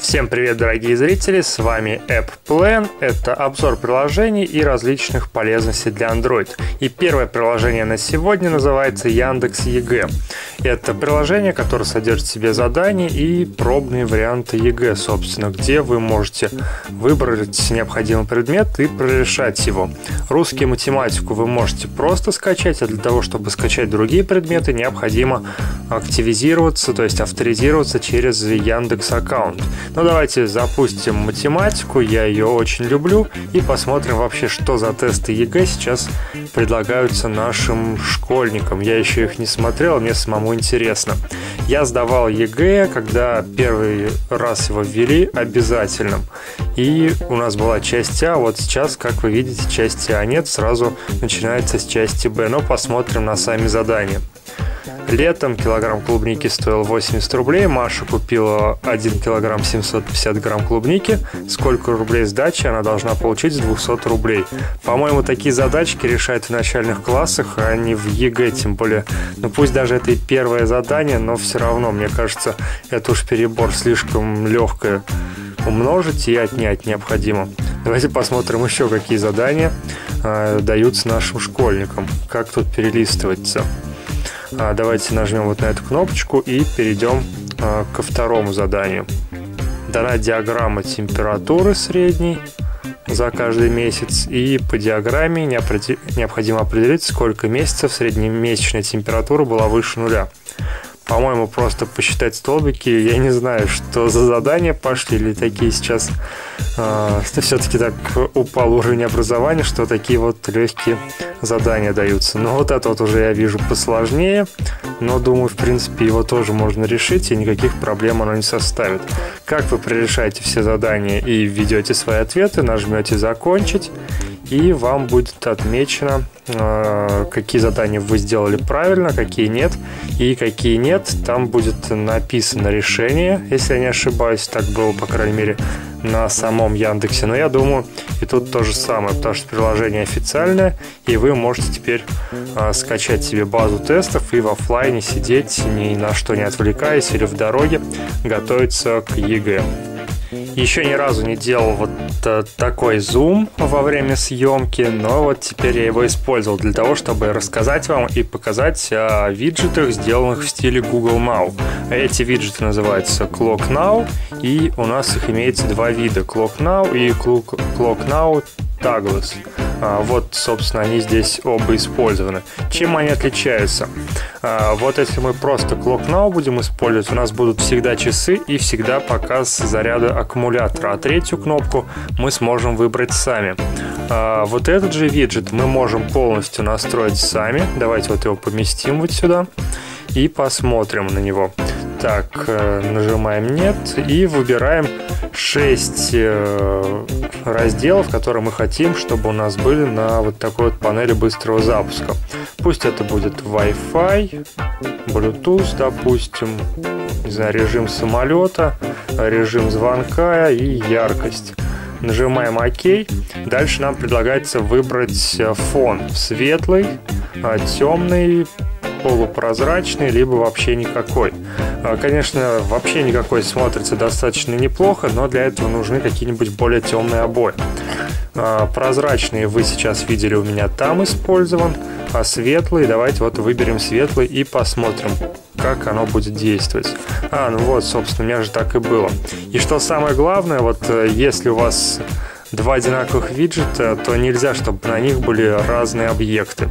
Всем привет, дорогие зрители! С вами App Plan. Это обзор приложений и различных полезностей для Android. И первое приложение на сегодня называется Яндекс ЕГЭ. Это приложение, которое содержит в себе задания и пробные варианты ЕГЭ, собственно, где вы можете выбрать необходимый предмет и прорешать его. Русский математику вы можете просто скачать, а для того, чтобы скачать другие предметы, необходимо активизироваться, то есть авторизироваться через Яндекс аккаунт. Ну, давайте запустим математику, я ее очень люблю, и посмотрим вообще, что за тесты ЕГЭ сейчас предлагаются нашим школьникам. Я еще их не смотрел, мне самому интересно. Я сдавал ЕГЭ, когда первый раз его ввели обязательным. И у нас была часть А, вот сейчас, как вы видите, части А нет, сразу начинается с части Б. Но посмотрим на сами задания. Летом килограмм клубники стоил 80 рублей. Маша купила 1 килограмм 750 грамм клубники. Сколько рублей сдачи она должна получить с 200 рублей? По-моему, такие задачки решают в начальных классах, а не в ЕГЭ, тем более. Ну, пусть даже это и первое задание, но все равно, мне кажется, это уж перебор слишком легкое. Умножить и отнять необходимо. Давайте посмотрим еще, какие задания э, даются нашим школьникам. Как тут перелистываться. А, давайте нажмем вот на эту кнопочку и перейдем а, ко второму заданию. Дана диаграмма температуры средней за каждый месяц, и по диаграмме необходимо определить, сколько месяцев среднемесячная температура была выше нуля по-моему, просто посчитать столбики. Я не знаю, что за задания пошли, или такие сейчас э, все-таки так упал уровень образования, что такие вот легкие задания даются. Но вот это вот уже я вижу посложнее, но думаю, в принципе, его тоже можно решить, и никаких проблем оно не составит. Как вы прорешаете все задания и введете свои ответы, нажмете «Закончить», и вам будет отмечено, э, какие задания вы сделали правильно, какие нет, и какие нет. Там будет написано решение, если я не ошибаюсь, так было, по крайней мере, на самом Яндексе. Но я думаю, и тут то же самое, потому что приложение официальное, и вы можете теперь э, скачать себе базу тестов и в офлайне сидеть, ни на что не отвлекаясь, или в дороге готовиться к ЕГЭ. Еще ни разу не делал вот э, такой зум во время съемки, но вот теперь я его использовал для того, чтобы рассказать вам и показать о виджетах, сделанных в стиле Google Now. Эти виджеты называются Clock Now, и у нас их имеется два вида, Clock Now и Clock Now Tagless. А, вот, собственно, они здесь оба использованы. Чем они отличаются? А, вот если мы просто Clock Now будем использовать, у нас будут всегда часы и всегда показ заряда аккумулятора. А третью кнопку мы сможем выбрать сами. А, вот этот же виджет мы можем полностью настроить сами. Давайте вот его поместим вот сюда и посмотрим на него. Так, э, нажимаем «Нет» и выбираем 6 э, разделов, которые мы хотим, чтобы у нас были на вот такой вот панели быстрого запуска. Пусть это будет Wi-Fi, Bluetooth, допустим, не знаю, режим самолета, режим звонка и яркость. Нажимаем ОК. Дальше нам предлагается выбрать фон светлый, темный, полупрозрачный, либо вообще никакой. А, конечно, вообще никакой смотрится достаточно неплохо, но для этого нужны какие-нибудь более темные обои. А, прозрачные вы сейчас видели у меня там использован, а светлый, давайте вот выберем светлый и посмотрим, как оно будет действовать. А, ну вот, собственно, у меня же так и было. И что самое главное, вот э, если у вас два одинаковых виджета, то нельзя, чтобы на них были разные объекты.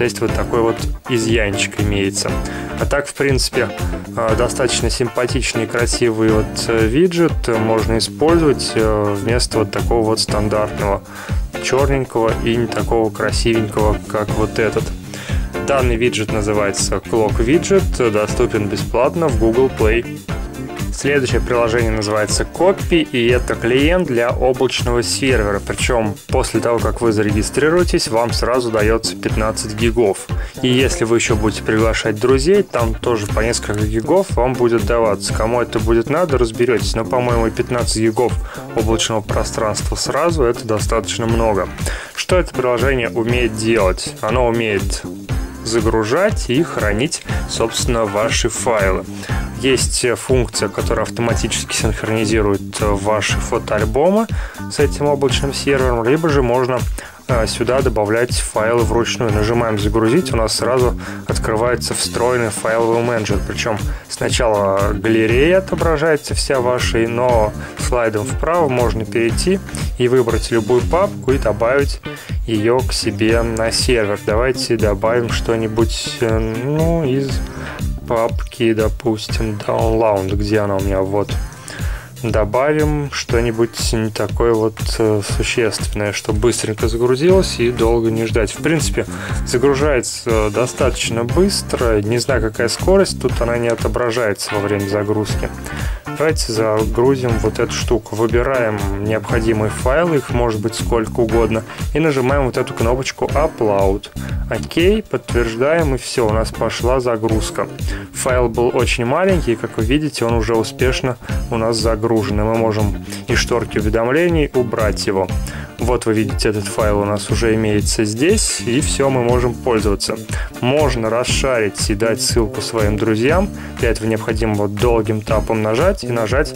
То есть вот такой вот изъянчик имеется. А так, в принципе, э, достаточно симпатичный и красивый вот э, виджет можно использовать э, вместо вот такого вот стандартного черненького и не такого красивенького, как вот этот. Данный виджет называется Clock Widget, доступен бесплатно в Google Play. Следующее приложение называется Copy, и это клиент для облачного сервера. Причем после того, как вы зарегистрируетесь, вам сразу дается 15 гигов. И если вы еще будете приглашать друзей, там тоже по несколько гигов вам будет даваться. Кому это будет надо, разберетесь. Но, по-моему, 15 гигов облачного пространства сразу это достаточно много. Что это приложение умеет делать? Оно умеет загружать и хранить, собственно, ваши файлы. Есть функция, которая автоматически синхронизирует ваши фотоальбомы с этим облачным сервером, либо же можно а, сюда добавлять файлы вручную. Нажимаем «Загрузить», у нас сразу открывается встроенный файловый менеджер. Причем сначала галерея отображается вся ваша, но слайдом вправо можно перейти и выбрать любую папку и добавить ее к себе на сервер. Давайте добавим что-нибудь э, ну, из папки, допустим, Download, где она у меня, вот добавим что-нибудь не такое вот э, существенное, что быстренько загрузилось и долго не ждать. В принципе, загружается достаточно быстро. Не знаю, какая скорость, тут она не отображается во время загрузки. Давайте загрузим вот эту штуку. Выбираем необходимые файлы, их может быть сколько угодно, и нажимаем вот эту кнопочку Upload. Окей, подтверждаем, и все, у нас пошла загрузка. Файл был очень маленький, как вы видите, он уже успешно у нас загружен, и мы можем из шторки уведомлений убрать его. Вот вы видите, этот файл у нас уже имеется здесь, и все, мы можем пользоваться. Можно расшарить и дать ссылку своим друзьям. Для этого необходимо вот долгим тапом нажать и нажать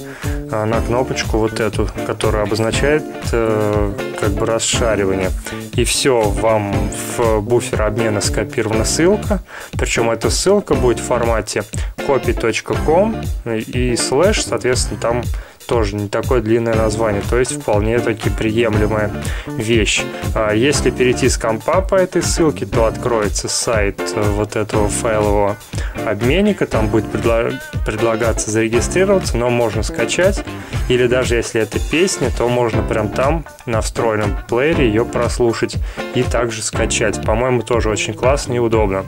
а, на кнопочку вот эту, которая обозначает э, как бы расшаривание. И все, вам в буфер обмена скопирована ссылка. Причем эта ссылка будет в формате copy.com и слэш, соответственно, там тоже не такое длинное название, то есть вполне таки приемлемая вещь. А если перейти с компа по этой ссылке, то откроется сайт э, вот этого файлового обменника, там будет предла- предлагаться зарегистрироваться, но можно скачать, или даже если это песня, то можно прям там на встроенном плеере ее прослушать и также скачать. По-моему, тоже очень классно и удобно.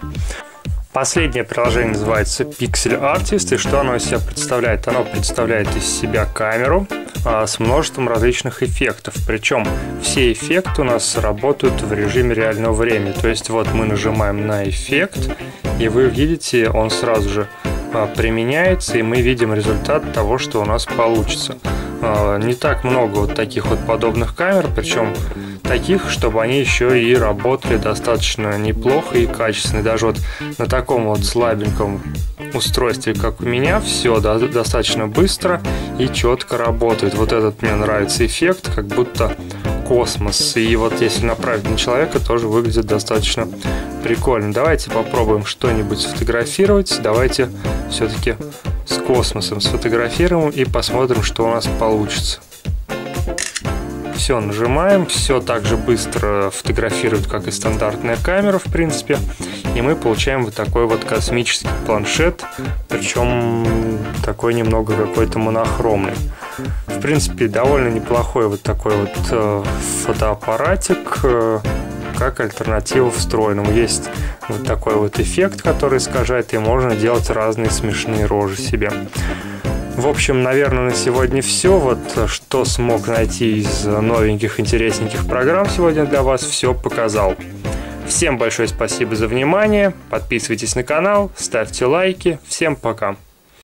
Последнее приложение называется Pixel Artist, и что оно из себя представляет? Оно представляет из себя камеру а, с множеством различных эффектов. Причем все эффекты у нас работают в режиме реального времени. То есть вот мы нажимаем на эффект, и вы видите, он сразу же а, применяется, и мы видим результат того, что у нас получится. А, не так много вот таких вот подобных камер, причем таких, чтобы они еще и работали достаточно неплохо и качественно. даже вот на таком вот слабеньком устройстве, как у меня, все да, достаточно быстро и четко работает. Вот этот мне нравится эффект, как будто космос. И вот если направить на человека, тоже выглядит достаточно прикольно. Давайте попробуем что-нибудь сфотографировать. Давайте все-таки с космосом сфотографируем и посмотрим, что у нас получится. Все, нажимаем, все так же быстро фотографирует, как и стандартная камера, в принципе. И мы получаем вот такой вот космический планшет, причем такой немного какой-то монохромный. В принципе, довольно неплохой вот такой вот э, фотоаппаратик, э, как альтернатива встроенному. Есть вот такой вот эффект, который искажает, и можно делать разные смешные рожи себе. В общем, наверное, на сегодня все. Вот э, что смог найти из новеньких, интересненьких программ сегодня для вас, все показал. Всем большое спасибо за внимание. Подписывайтесь на канал, ставьте лайки. Всем пока.